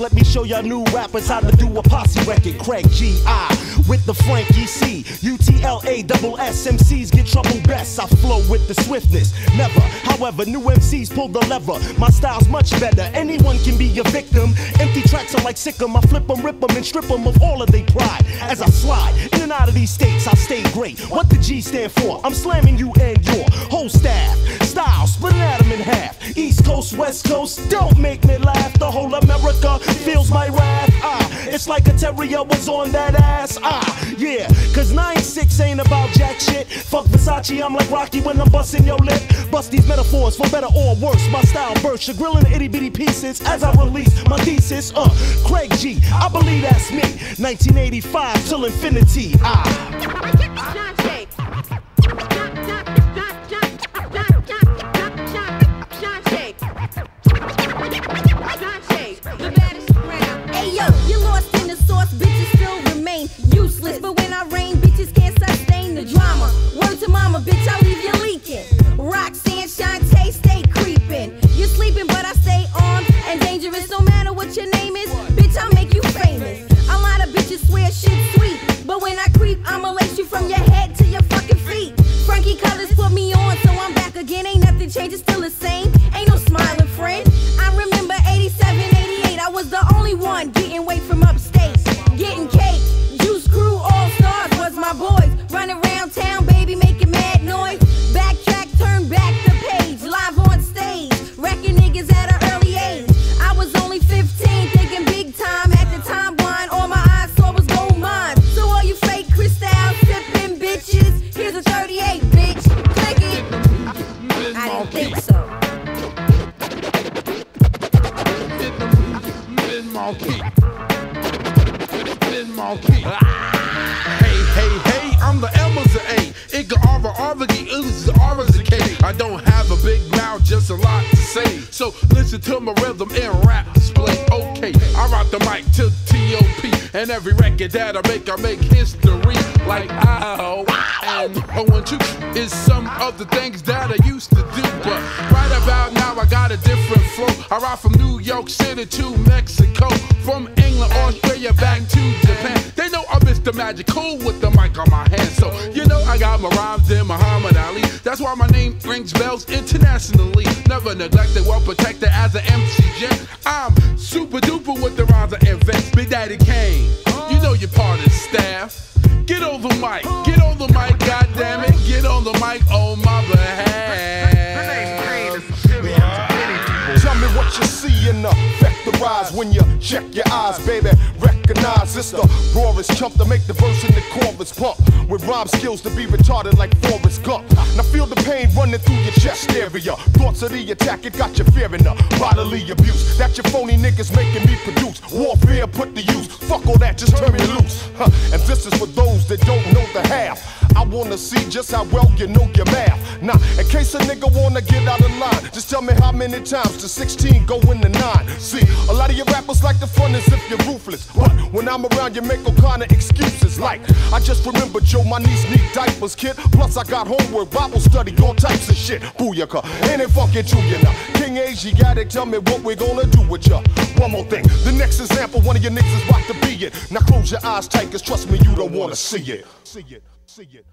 Let me show y'all new rappers how to do a posse record. Craig G.I. with the Frankie C, U T L A double S M C's get trouble best. I with the swiftness. Never, however, new MCs pull the lever. My style's much better. Anyone can be a victim. Empty tracks are like sick 'em. I flip 'em, rip 'em, and strip 'em of all of their pride. As I slide in and out of these states, I stay great. What the G stand for? I'm slamming you and your whole staff. Style, splitting atom in half. East Coast, West Coast, don't make me laugh. The whole America feels my wrath. It's like a terrier was on that ass. Ah, yeah, cause 9-6 ain't about jack shit. Fuck Versace, I'm like Rocky when I'm busting your lip. Bust these metaphors for better or worse. My style bursts, you're grilling itty bitty pieces as I release my thesis. Uh, Craig G, I believe that's me. 1985 till infinity. Ah. When I rain, bitches can't sustain the drama. Word to mama, bitch, I leave you leaking. Roxanne, Shanté, stay creeping. You're sleeping, but I stay on and dangerous. No matter what your name is, Hey, hey, hey, I'm the M as a A. Igga Arva Arvagi is Arva's a K. I don't have a big mouth, just a lot to say. So listen to my rhythm and rap display. Okay, I rock the mic to TOP. And every record that I make, I make history. Like ow, and oh and two is some of the things that I used to do. But right about now, I got a different I ride from New York City to Mexico. From England, Australia, back to Japan. They know I'm Mr. Magical with the mic on my hand. So, you know, I got my rhymes in Muhammad Ali. That's why my name rings bells internationally. Never neglected, well protected as an MC. I'm super duper with the rhymes I invent. Big Daddy Kane, you know you're part of the staff. Get on the mic, get on the mic, goddammit. Get on the mic on my behalf. You see in the vectorize when you check your eyes, baby. Recognize it's the rawest chump to make the verse in the chorus pump. With rhyme skills to be retarded like Forrest Gump. Now feel the pain running through your chest area. Thoughts of the attack, it got you fearing the bodily abuse. That your phony niggas making me produce. Warfare put to use. Fuck all that, just turn me loose. Huh. And this is for those that don't know the half. I wanna see just how well you know your math. Now, in case a nigga wanna get out of line, just tell me how many times to 16 go in the 9. See, a lot of your rappers like the fun as if you're ruthless. But when I'm around, you make all kind of excuses. Like, I just remember Joe, my niece need diapers, kid. Plus, I got homework, Bible study, all types of shit. Booyaka, ain't it fucking true, you know? King you gotta tell me what we're gonna do with ya. One more thing, the next example, one of your niggas is about to be it. Now close your eyes tight, cause trust me, you don't wanna see it. See it, see it.